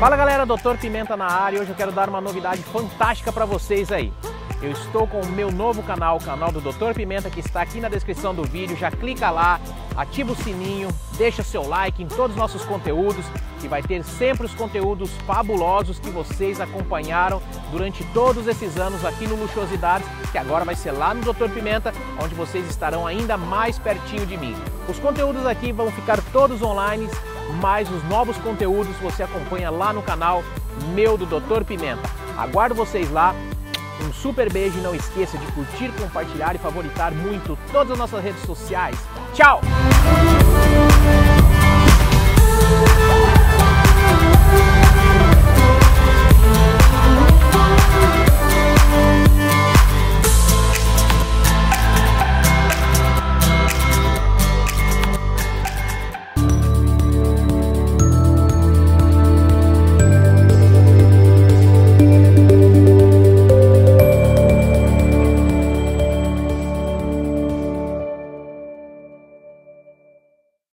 Fala galera, Doutor Pimenta na área e hoje eu quero dar uma novidade fantástica para vocês aí. Eu estou com o meu novo canal, o canal do Doutor Pimenta, que está aqui na descrição do vídeo. Já clica lá, ativa o sininho, deixa seu like em todos os nossos conteúdos, que vai ter sempre os conteúdos fabulosos que vocês acompanharam durante todos esses anos aqui no Luxuosidades, que agora vai ser lá no Doutor Pimenta, onde vocês estarão ainda mais pertinho de mim. Os conteúdos aqui vão ficar todos online, mas os novos conteúdos você acompanha lá no canal meu do Doutor Pimenta. Aguardo vocês lá. Um super beijo e não esqueça de curtir, compartilhar e favoritar muito todas as nossas redes sociais. Tchau!